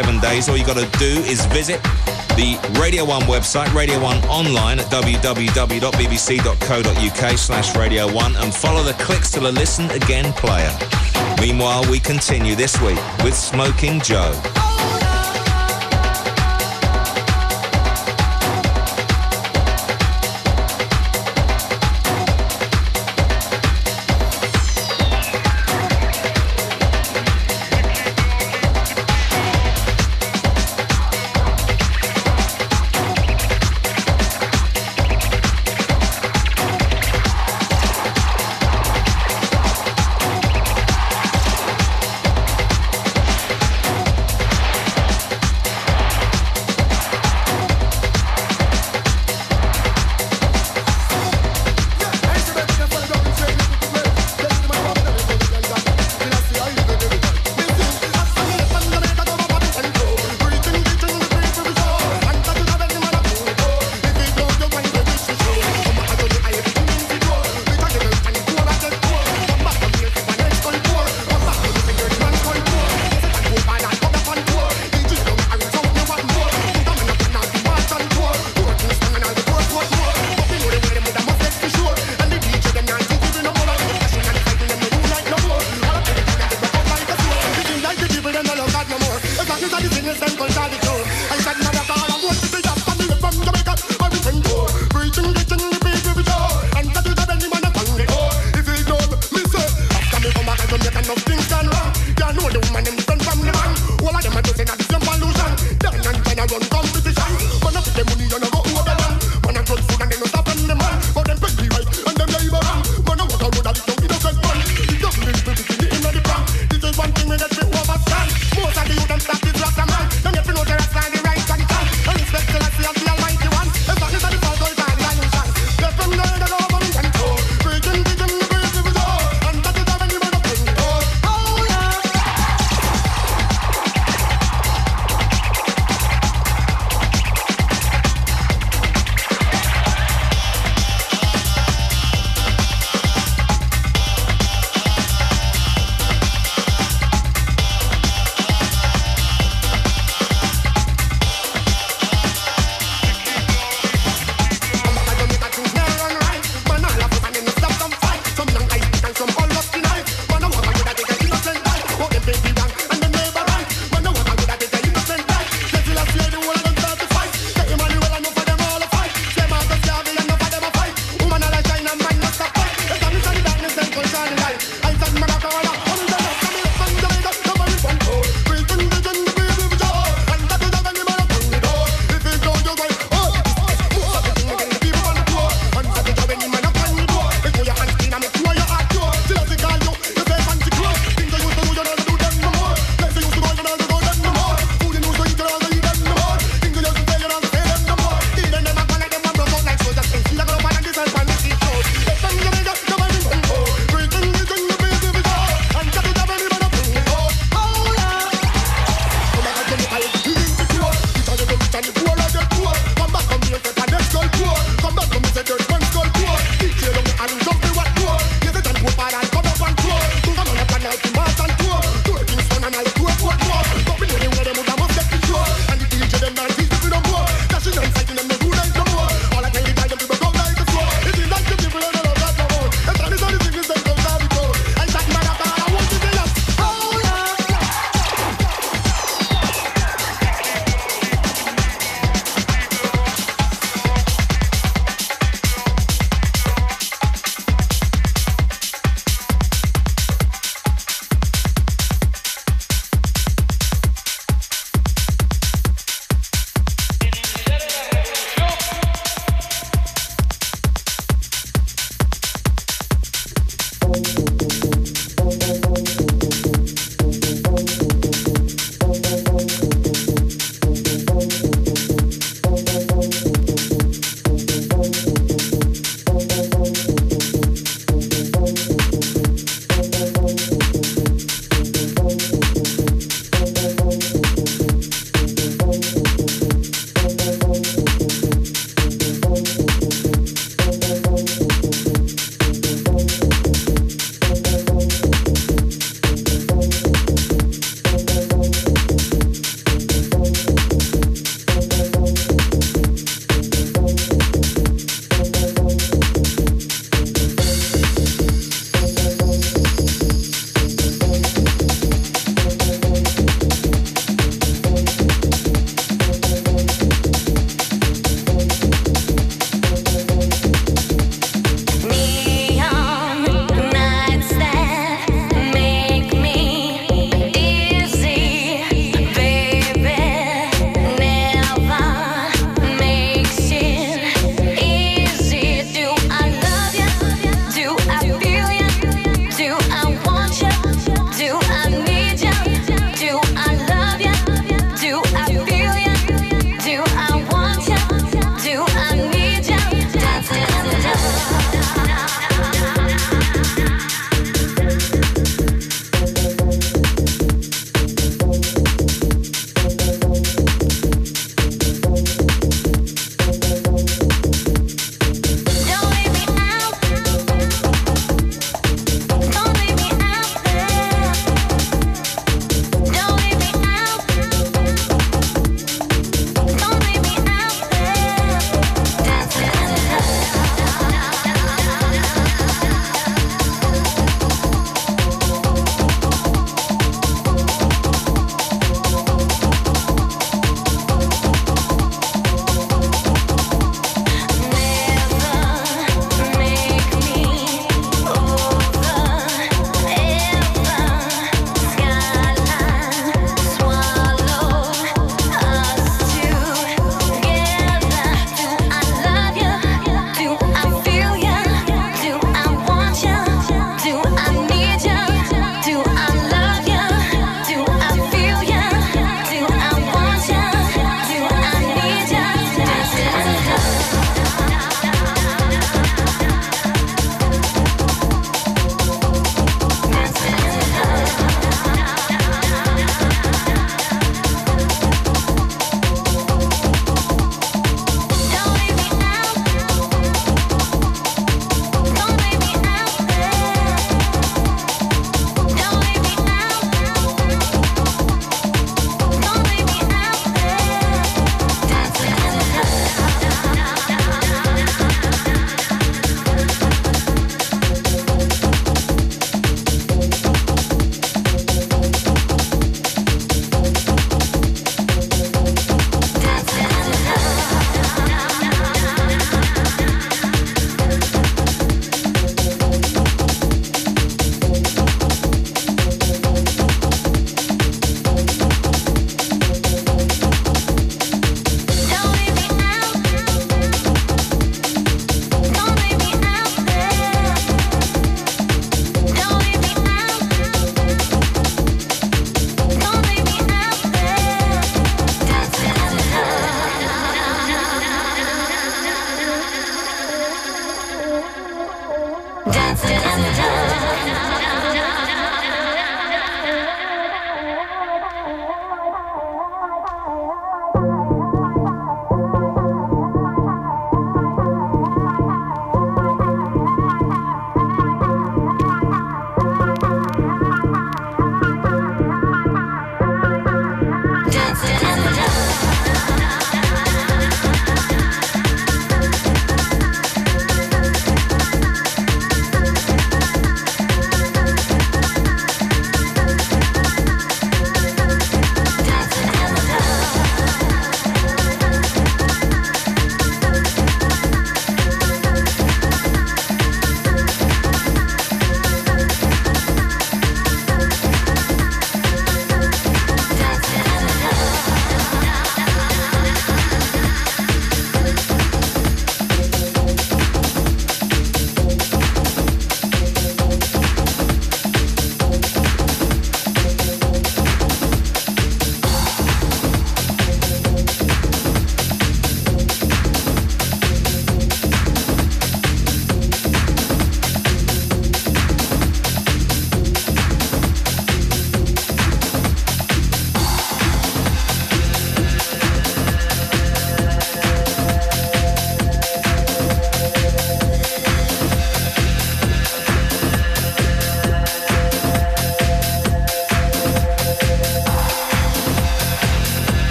seven days. All you got to do is visit the Radio 1 website, Radio 1 online at www.bbc.co.uk slash Radio 1 and follow the clicks to the Listen Again player. Meanwhile, we continue this week with Smokin Jo.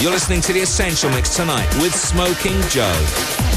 You're listening to The Essential Mix tonight with Smokin Jo.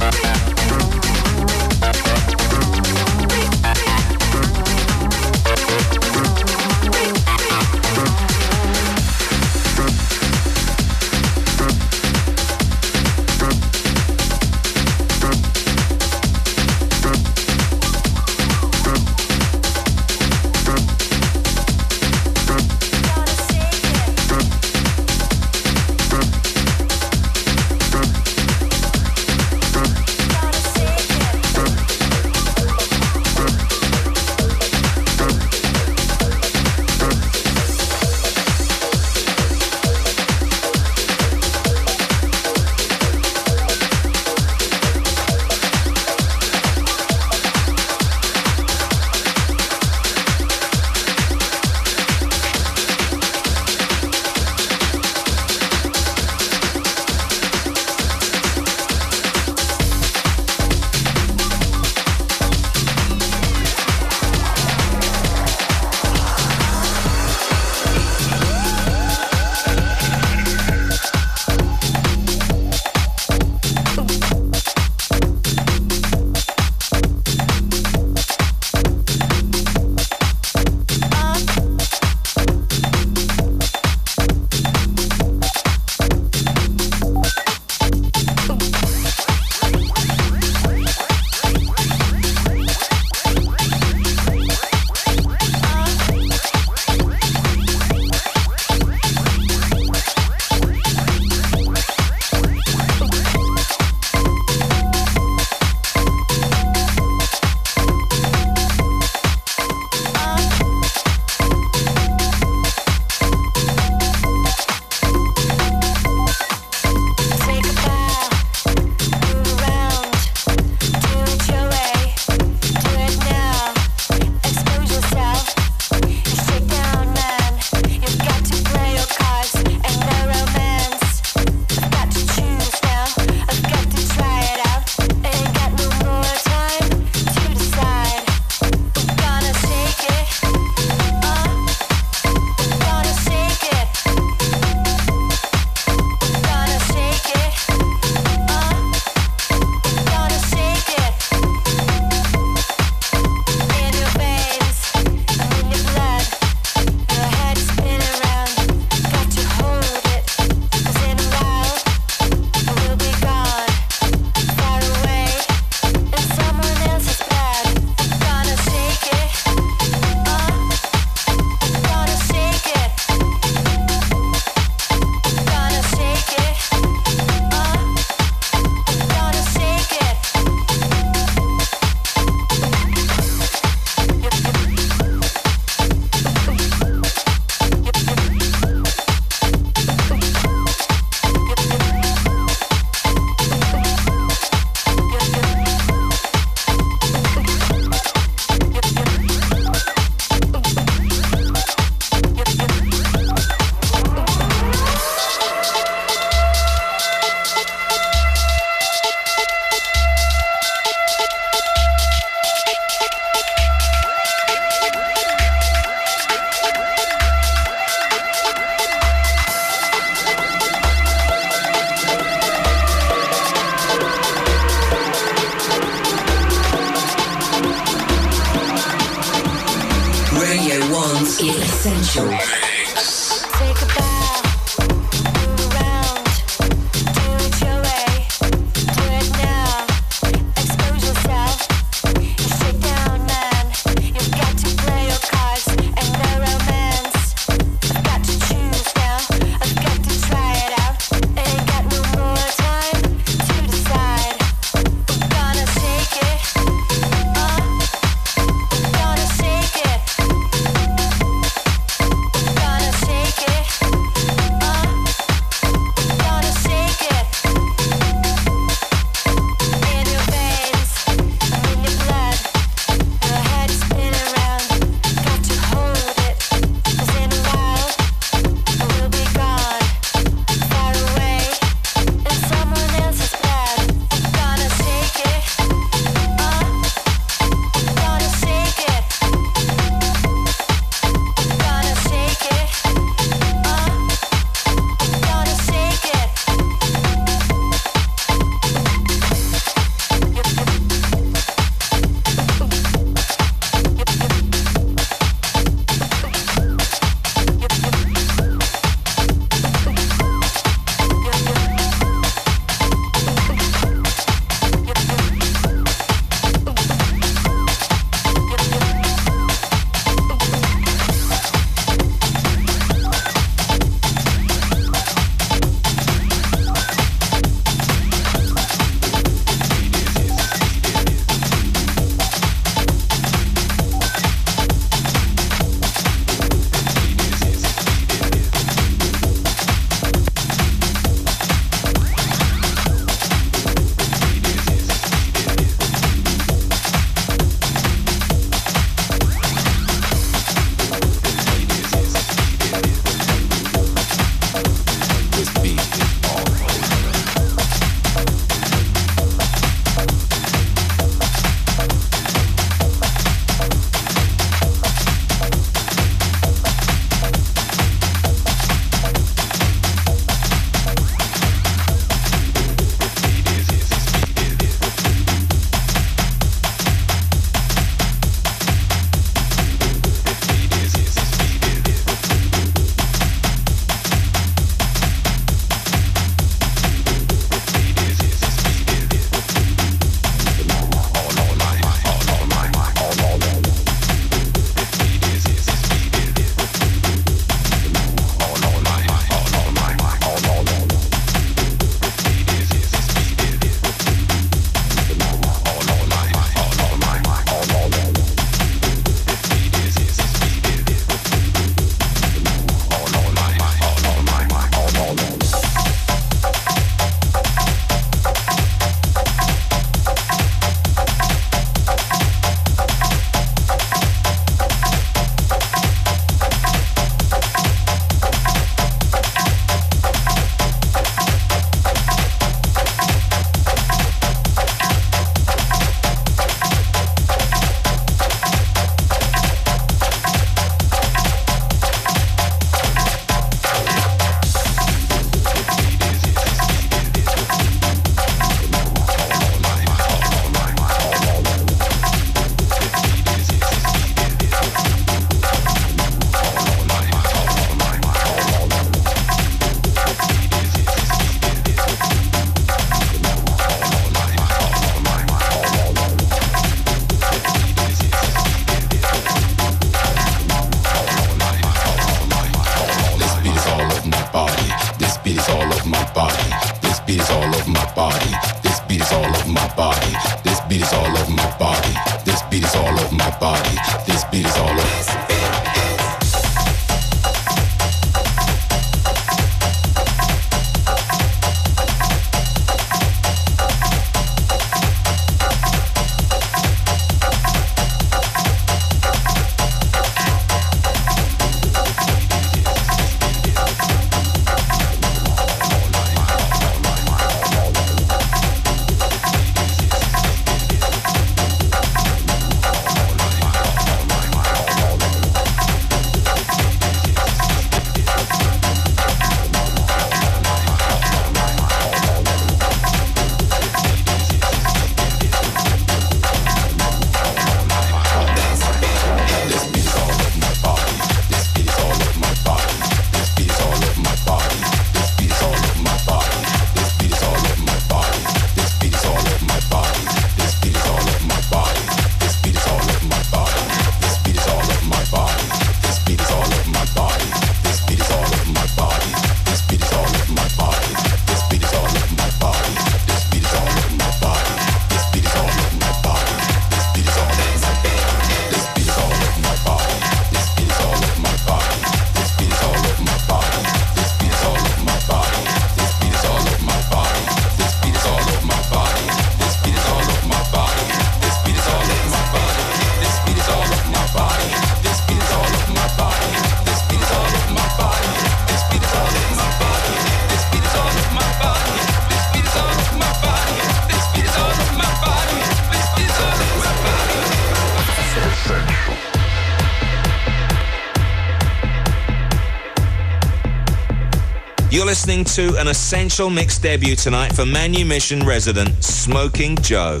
Listening to an essential mix debut tonight for Manumission resident Smokin Jo.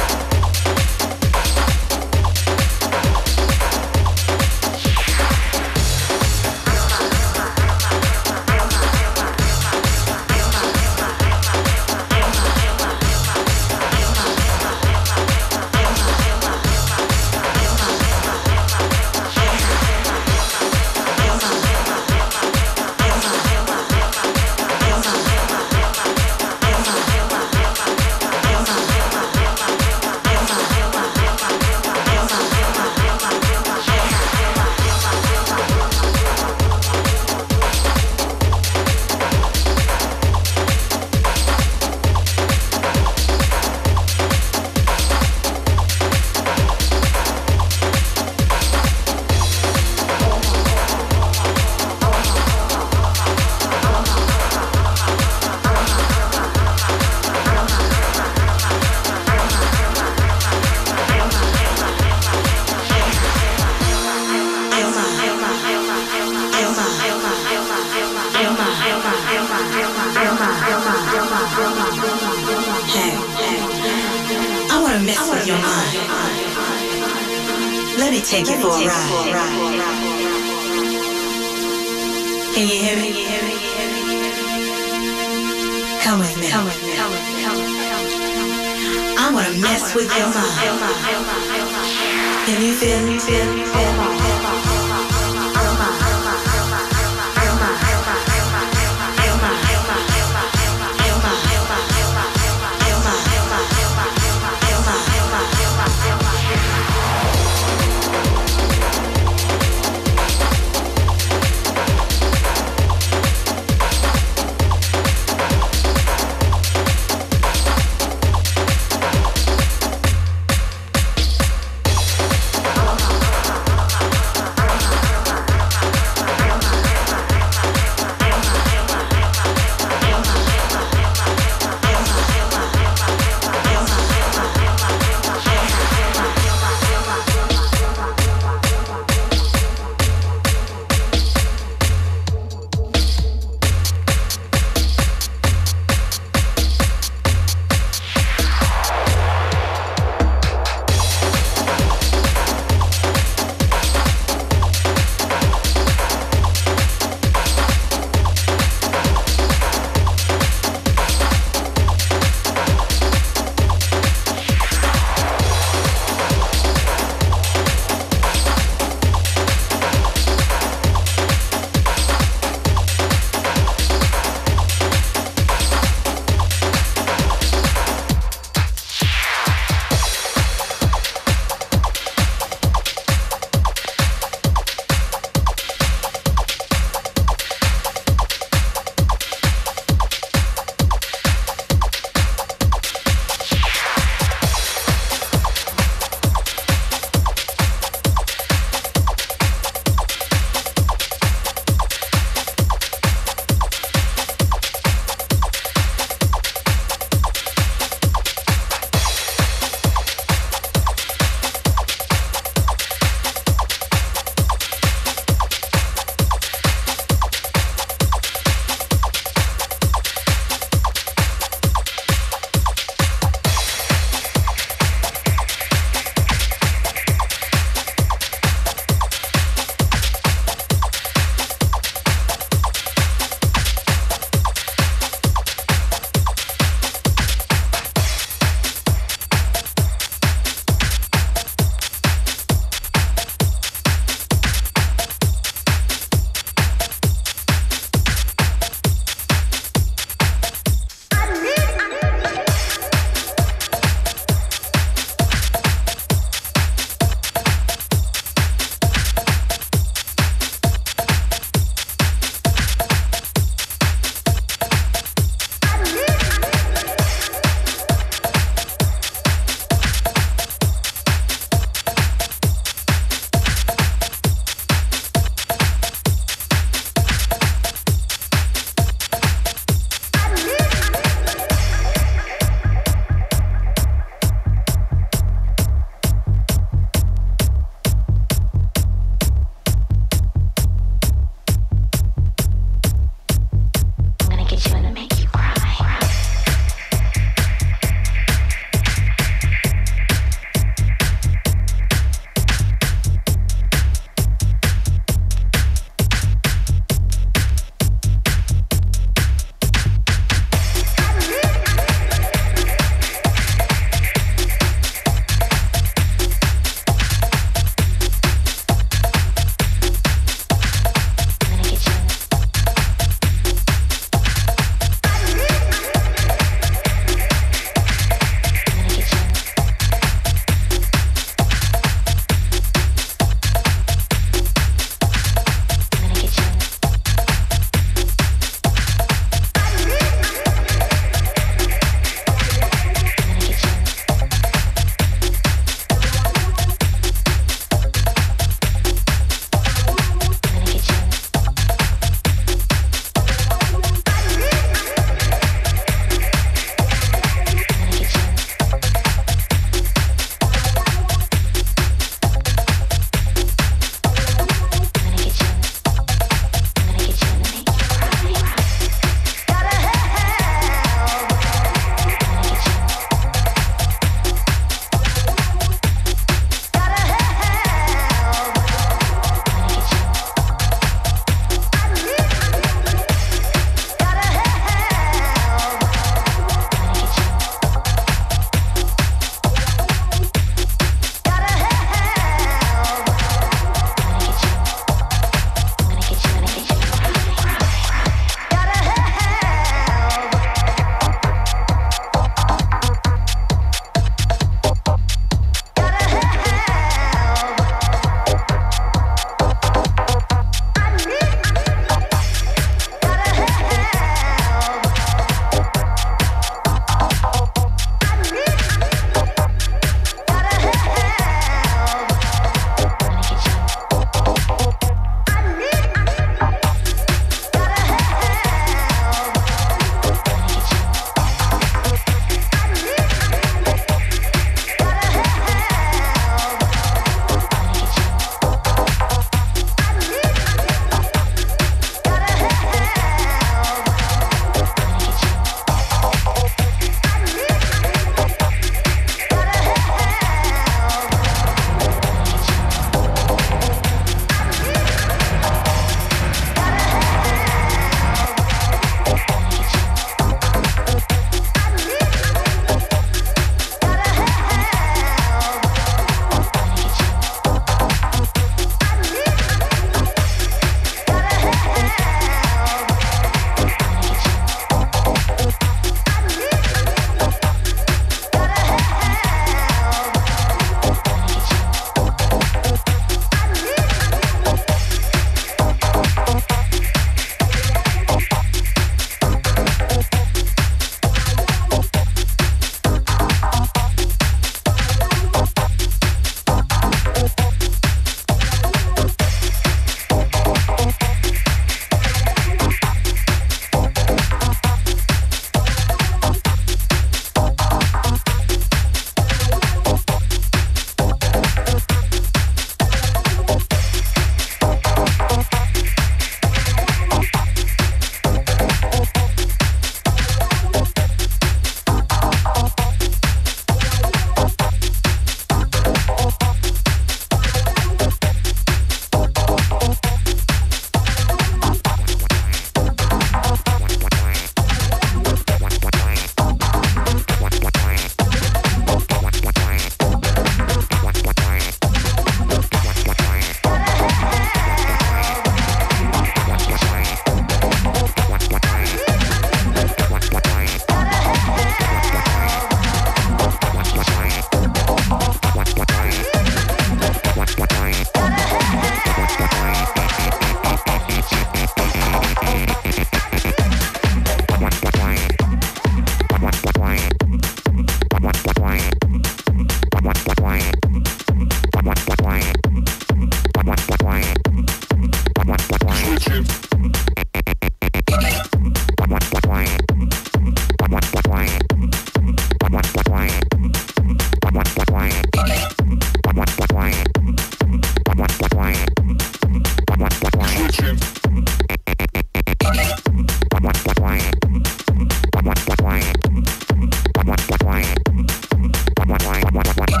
Bye.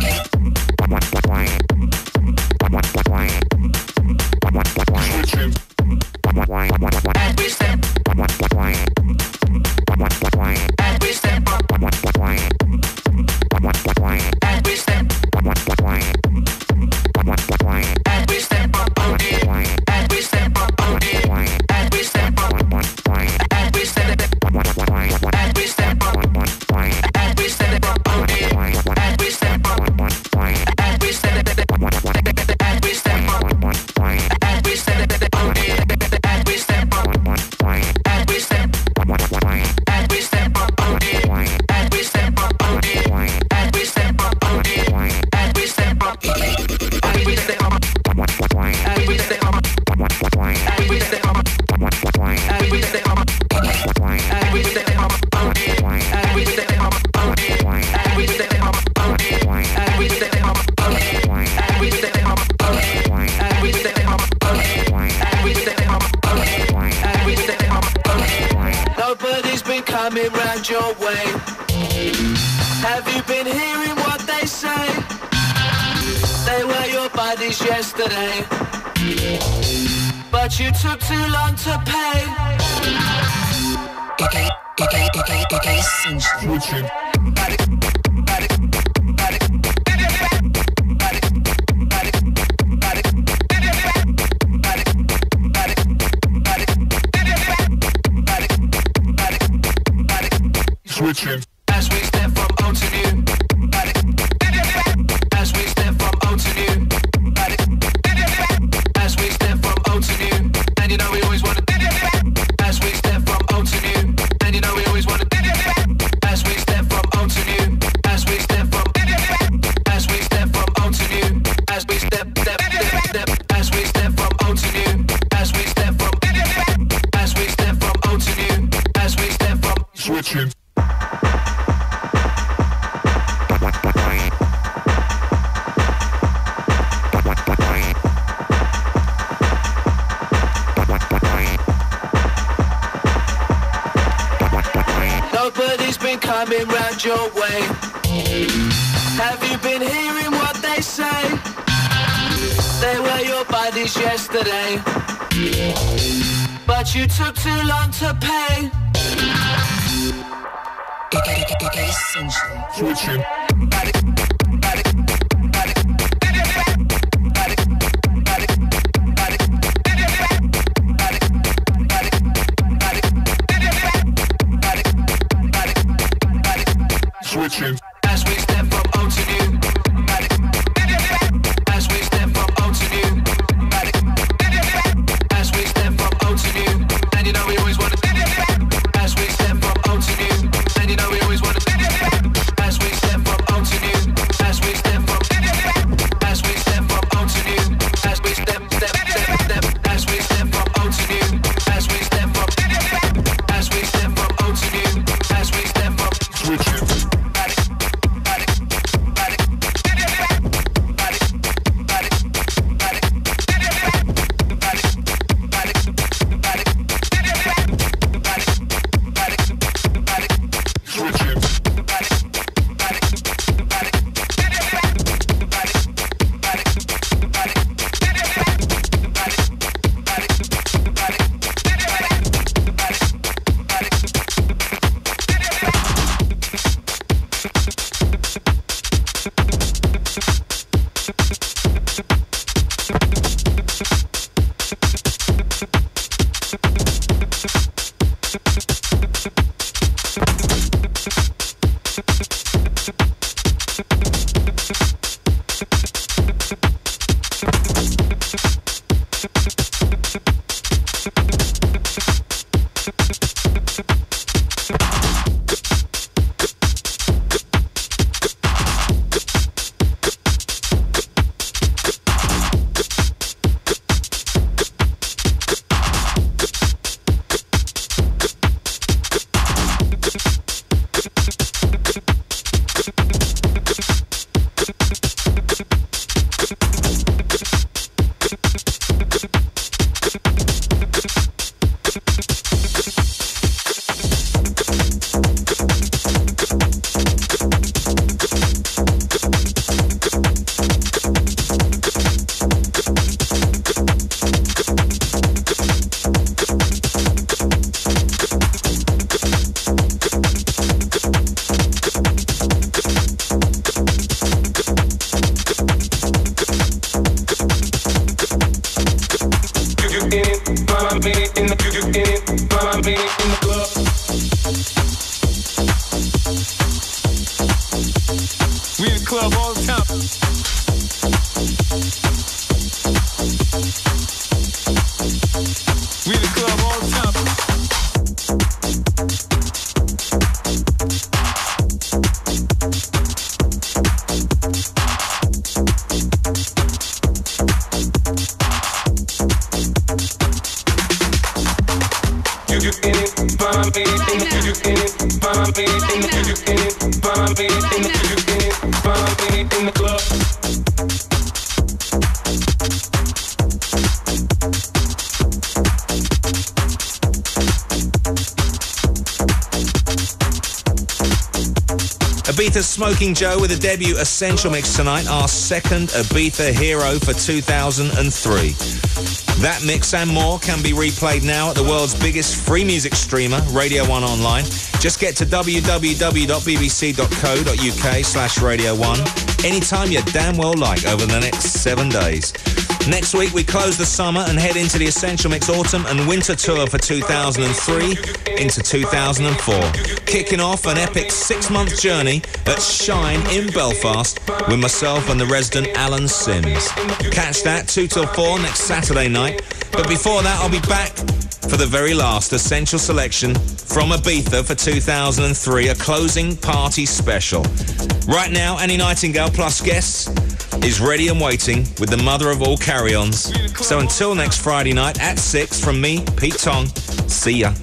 Switching. Jo with a debut Essential Mix tonight, our second Ibiza hero for 2003. That mix and more can be replayed now at the world's biggest free music streamer, Radio 1 Online. Just get to www.bbc.co.uk slash Radio 1 anytime you damn well like over the next seven days. Next week, we close the summer and head into the Essential Mix Autumn and Winter Tour for 2003 into 2004. Kicking off an epic six-month journey at Shine in Belfast with myself and the resident Alan Simms. Catch that 2 till 4 next Saturday night. But before that, I'll be back for the very last Essential Selection from Ibiza for 2003, a closing party special. Right now, Annie Nightingale plus guests is ready and waiting with the mother of all carry-ons. So until next Friday night at 6 from me, Pete Tong, see ya.